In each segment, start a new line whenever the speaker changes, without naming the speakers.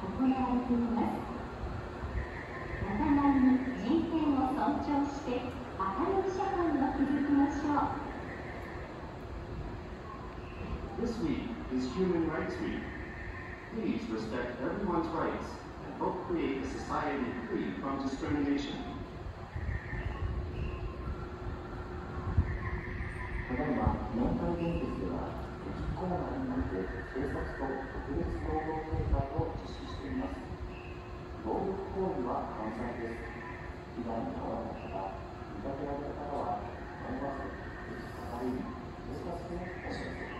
行われていますお互に人権を尊重して明るい社会を築きましょう
This week is Human Rights Week. Please respect everyone's rights and help create a society free from discrimination.
ただいま、ノンカル現実では駅構内において警察と特別合同警戒を実施しています。暴力行為は犯罪です。被害に遭われた方見かけられた方は迷わず駅係員警察にお知らせ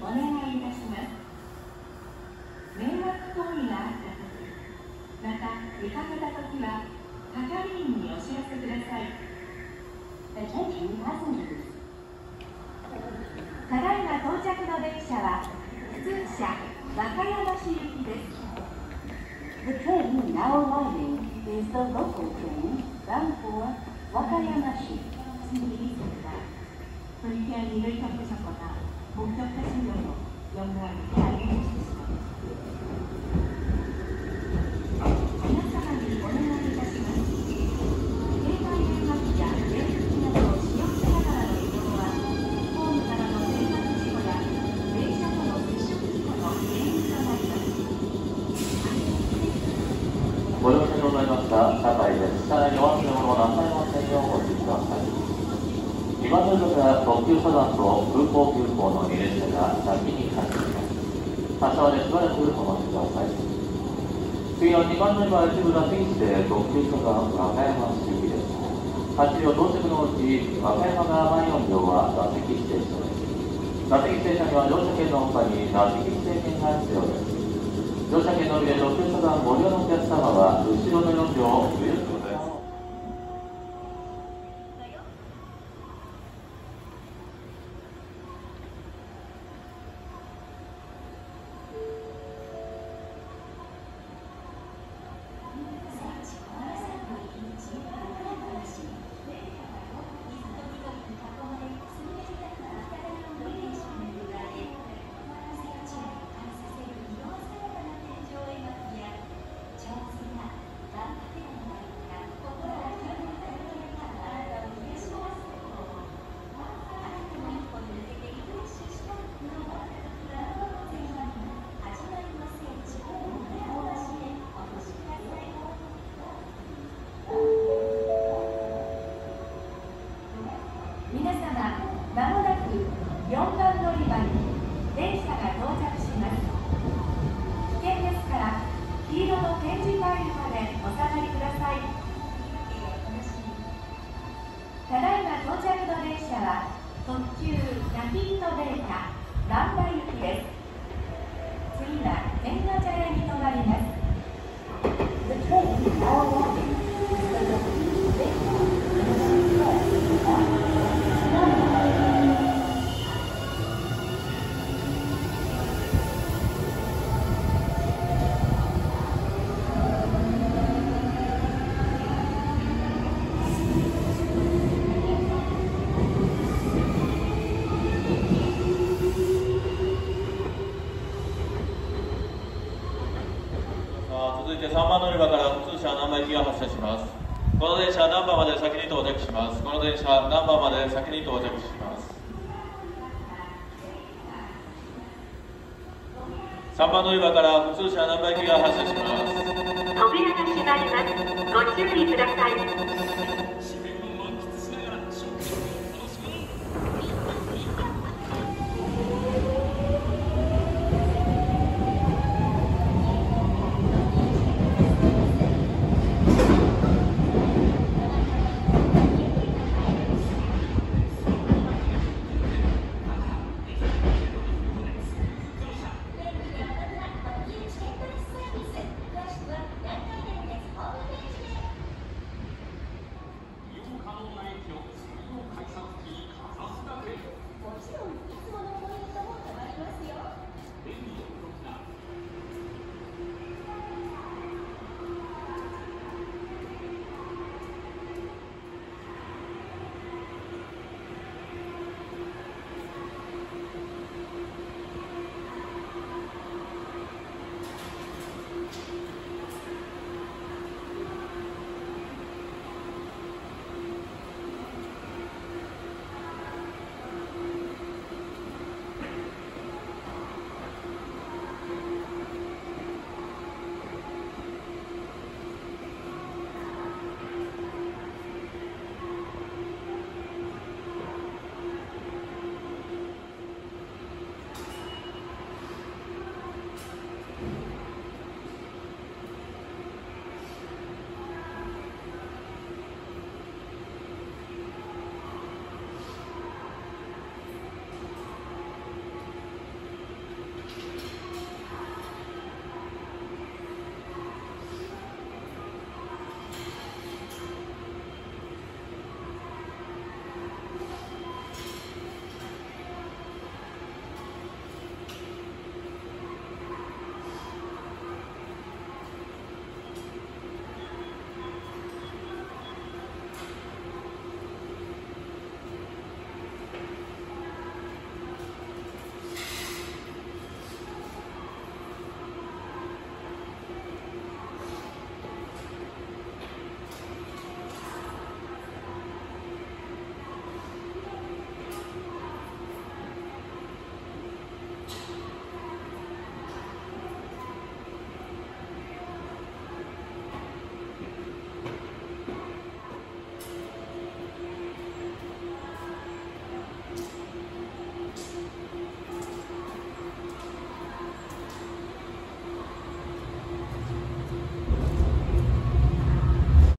お願いいたします迷惑行為があった時また見かけた時は係員にお知らせください
Attention passengers
ただいま到着の電車は普通車和歌山市行きです
The train now arriving is the local train bound for
Wakayama-shi. 목격하신 경우 영무원께 알려주십시오.
特急サダンと空港急行の2列車が先に発車します。発車でしばらくお待ちください。次の2番乗りは一部座席して特急サダン和歌山市行きです。8両到着のうち和歌山側前4両は座席指定車です。座席指定車には乗車券の他に座席指定券が必要です。乗車券のみで特急サダンご利用のお客様は後ろの4両上
お下がりください。ただいま到着の電車は特急ナキントデータ蘭波行きです。次は天ヶ茶屋に停まります。
続いて3番乗り場から普通車難波行きが発車しますこの電車難波まで先に到着しますこの電車難波まで先に到着します3番乗り場から普通車難波行きが発車します
扉が閉まります。ご注意ください。